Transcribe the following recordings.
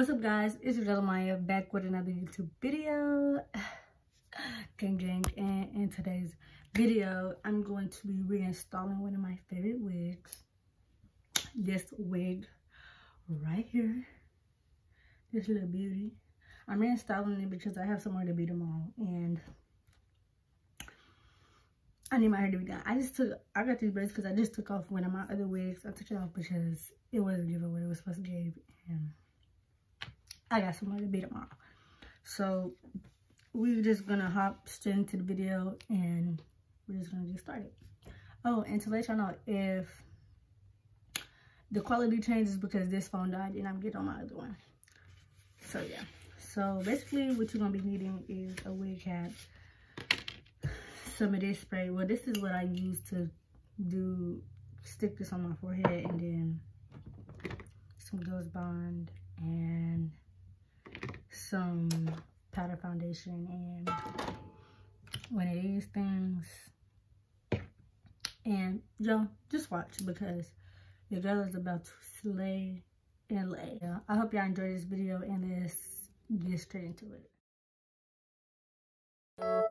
What's up guys? It's Jeremiah back with another YouTube video. gang gang and in today's video I'm going to be reinstalling one of my favorite wigs. This wig right here. This little beauty. I'm reinstalling it because I have somewhere to be tomorrow and I need my hair to be done. I just took, I got these braids because I just took off one of my other wigs. I took it off because it wasn't giving what it was supposed to give. And I got somewhere to be tomorrow. So we're just gonna hop straight into the video and we're just gonna get started. Oh, and to let y'all know, if the quality changes because this phone died and I'm getting on my other one. So yeah. So basically what you're gonna be needing is a wig cap, some of this spray. Well, this is what I use to do, stick this on my forehead and then some Ghost Bond and some powder foundation and one of these things. And yo, just watch because your girl is about to slay and lay. I hope y'all enjoyed this video and let's get straight into it.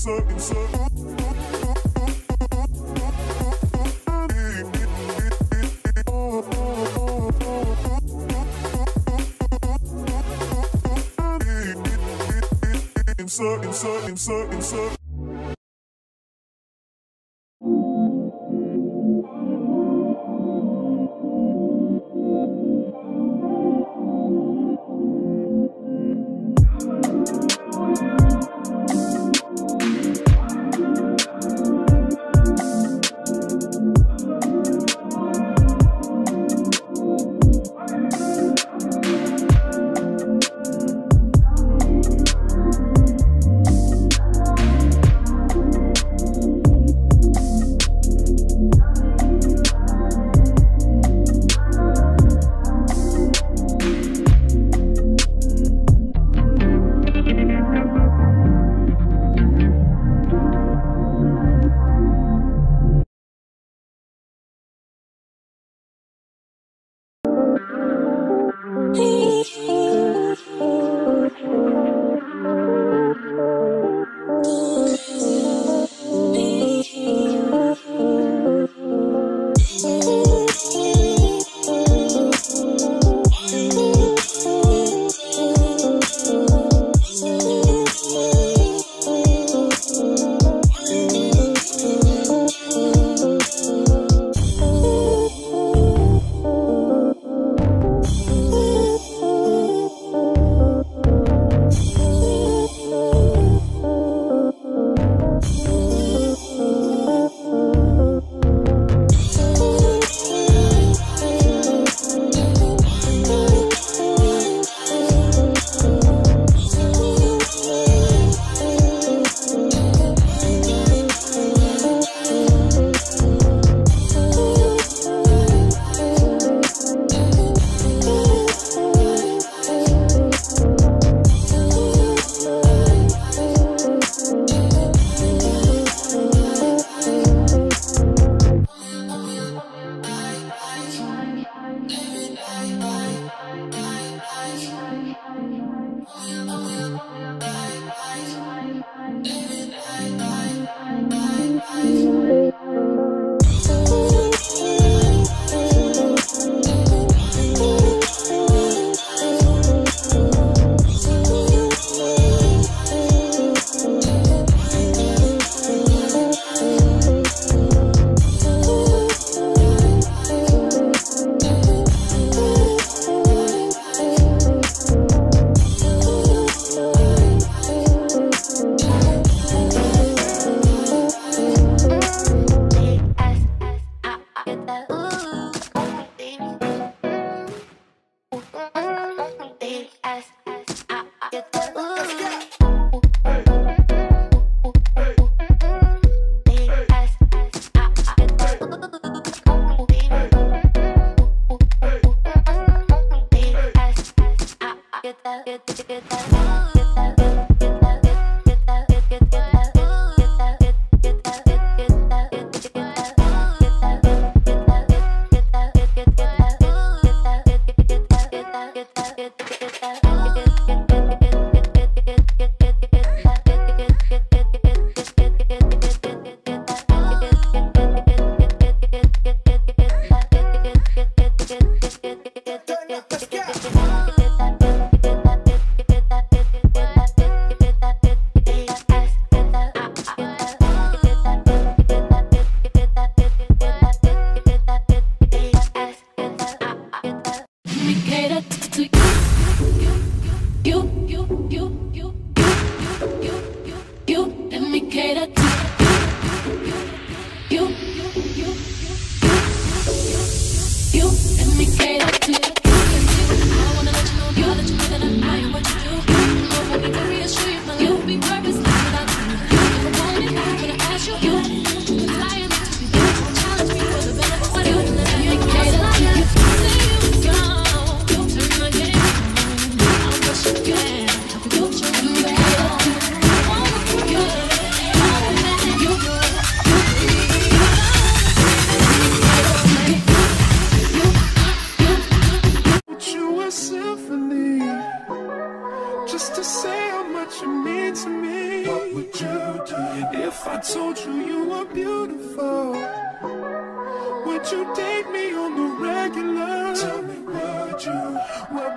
insert, insert, insert. Insert, insert, insert,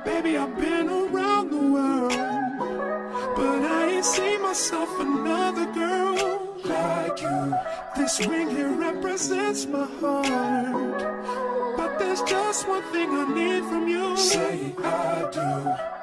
Baby, I've been around the world, but I ain't seen myself another girl like you. This ring here represents my heart. But there's just one thing I need from you. Say I do.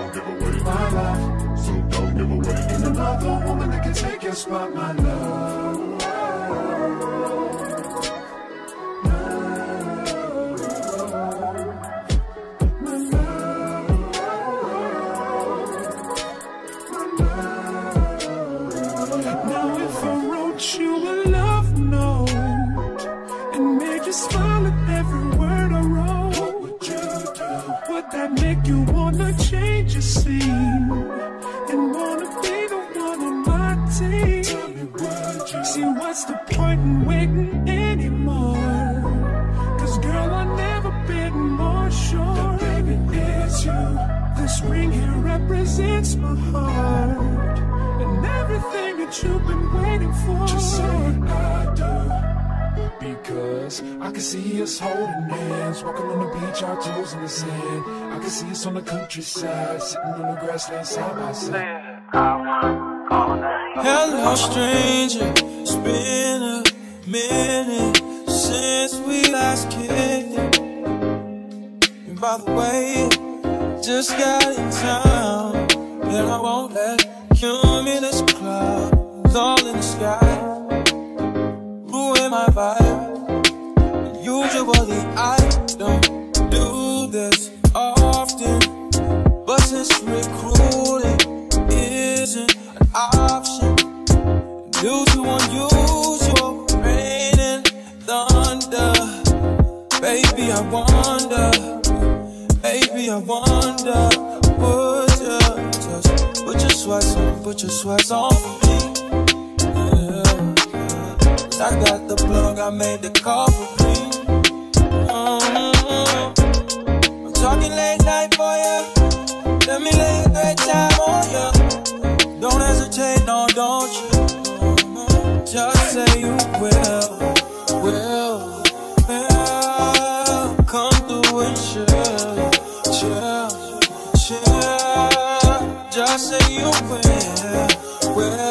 my love. So don't give away. Another woman that can take your spot, my love. See, what's the point in waiting anymore? Cause girl, I've never been more sure that baby it's you. This ring here represents my heart and everything that you've been waiting for. Just say I do. Because I can see us holding hands, walking on the beach, our toes in the sand. I can see us on the countryside, sitting on the grassland side by side. Hello, stranger. It's been a minute since we last kicked it. And by the way, just got in town, and I won't let cumulus clouds all in the sky ruin my vibe. Usually unusual rain and thunder, baby I wonder, baby I wonder, would you just put your on, put your on me? I got the plug, I made the call for me. I'm talking late night for. Let me lay a time on. Don't hesitate, no, don't you? You will, will, will. Come through and chill, chill, chill. Just say you will, will.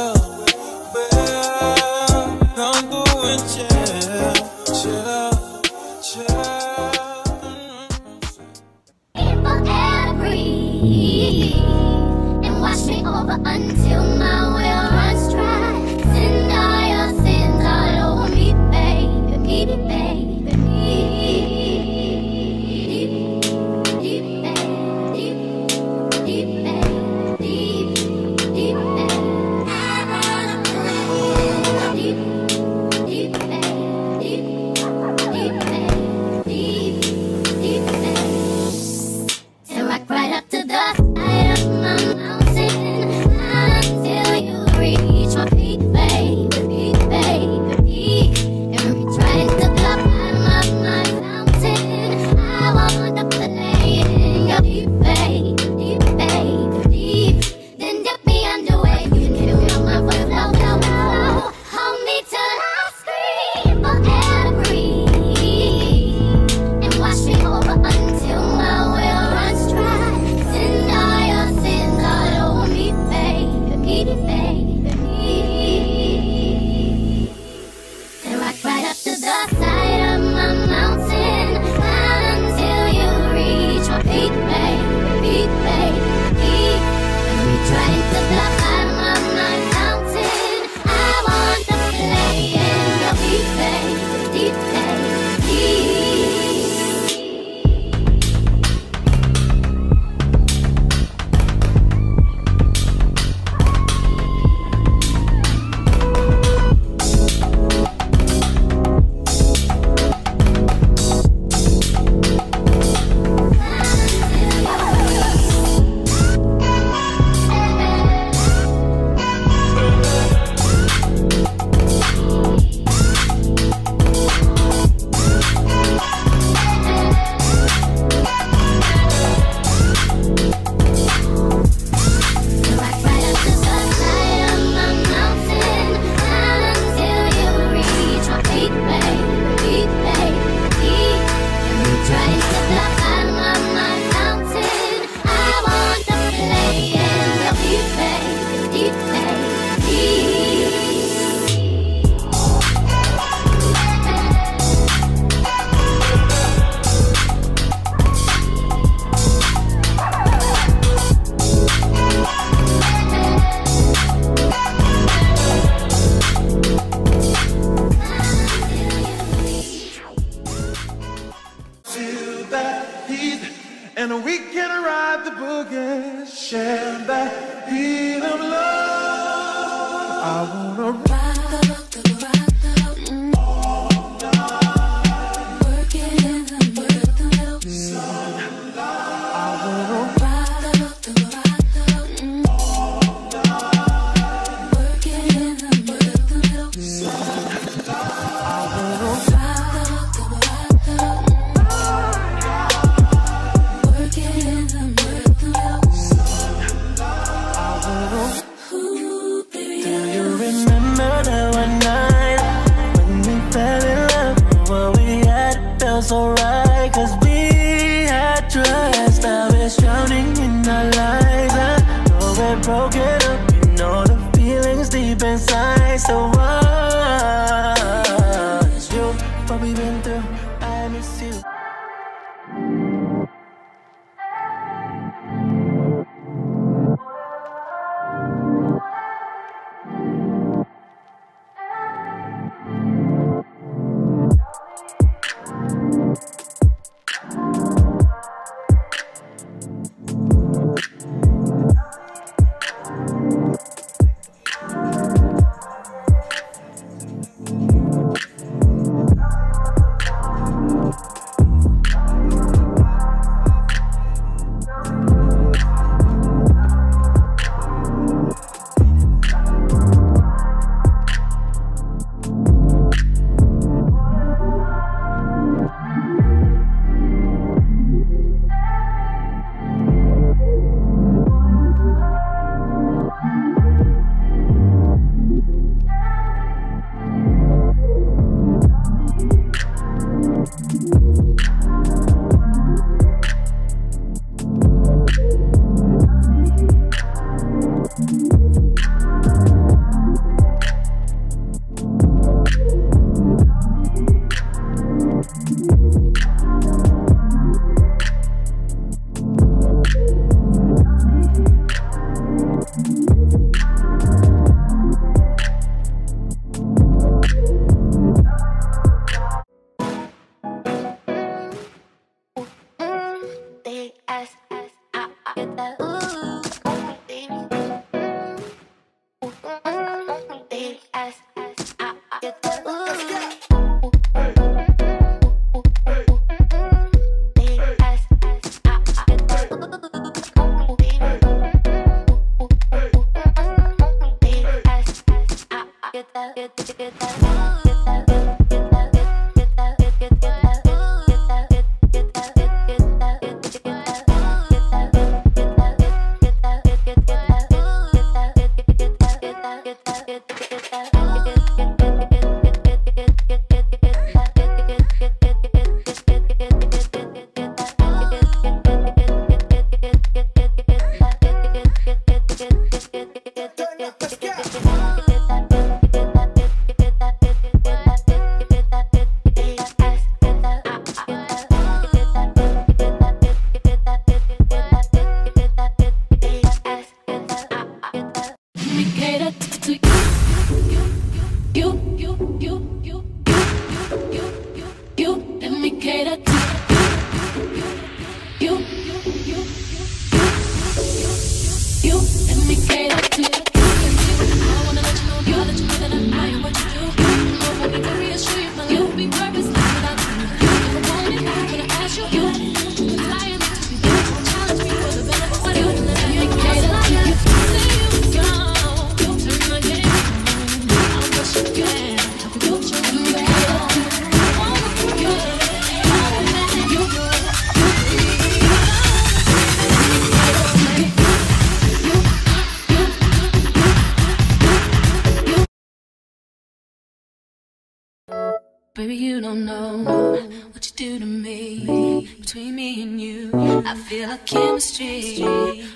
don't know what you do to me. Between me and you, I feel a chemistry.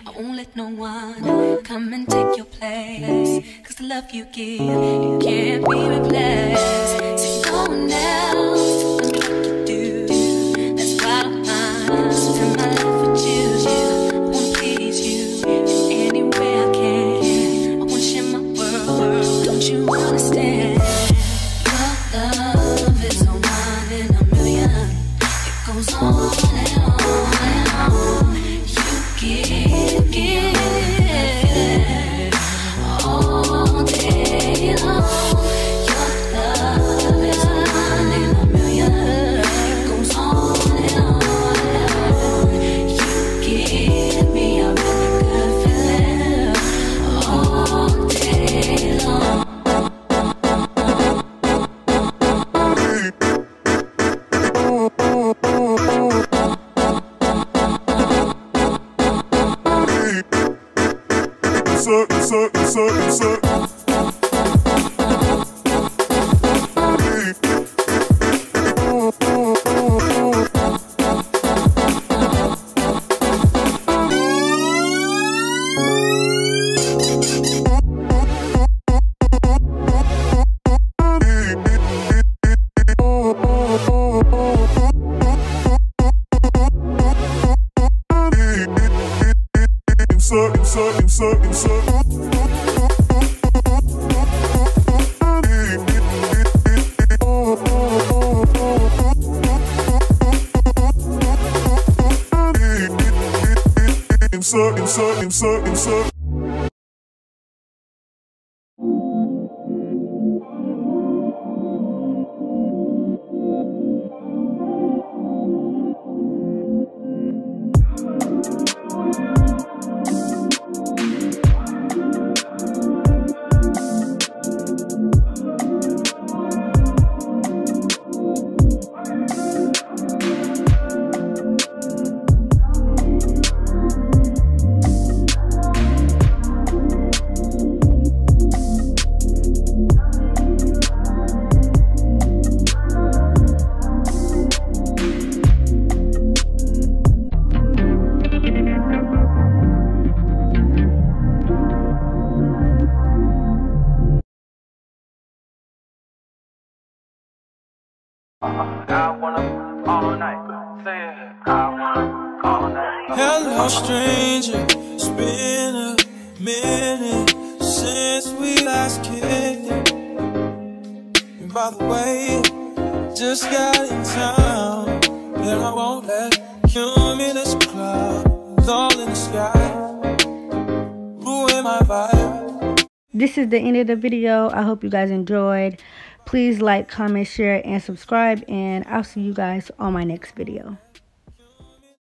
I won't let no one come and take your place. Cause the love you give, you can't be replaced. So go now, else can do what you do. That's why I'm spend my life with you. I wanna please you in any way I can. I wanna share my world. Don't you wanna? I wanna all night. I wanna. Hello, stranger. It's been a minute since we last kicked it. And by the way, just got in town. And I won't let all in the sky ruin my vibe. This is the end of the video. I hope you guys enjoyed. Please like, comment, share, and subscribe. And I'll see you guys on my next video.